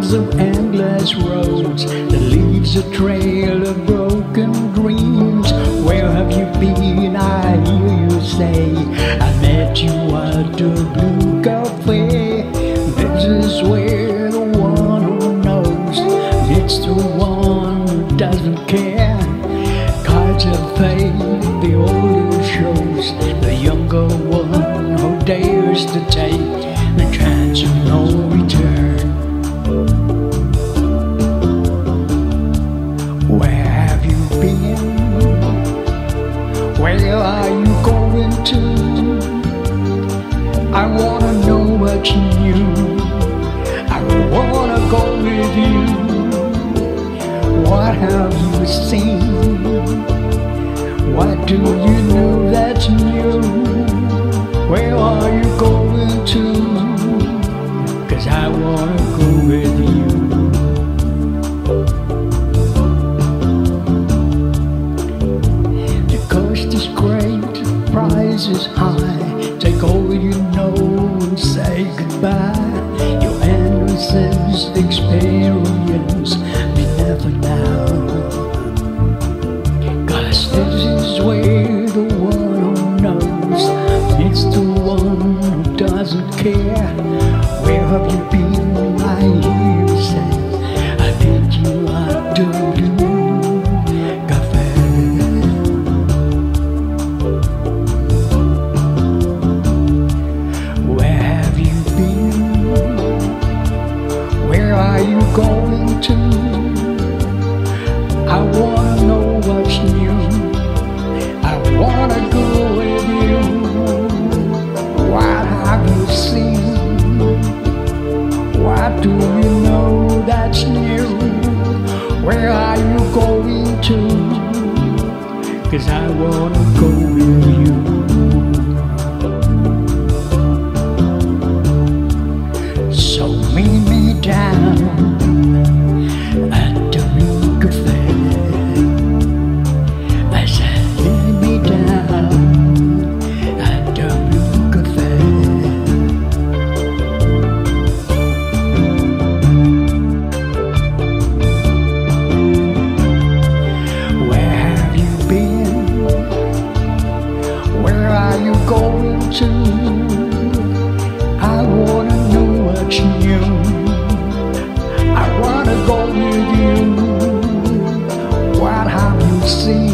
Miles of endless roads that leaves a trail of broken dreams. Where have you been? I hear you say. I met you at the Blue Cafe. This is where the one who knows meets the one who doesn't care. Cards of fate, the older shows the younger one who dares to take the chance of no return. I wanna know what you knew. I wanna go with you. What have you seen? What do you know that's new? Where are you going to? Cause I wanna go with you. The coast is great, the price is high. Take all you know goodbye. Your endless experience be never now. Cause this is where the one who knows It's the one who doesn't care Where have you been? Where are you going to? I wanna know what's new. I wanna go with you. What have you seen? What do you know that's new? Where are you going to? Cause I wanna go see.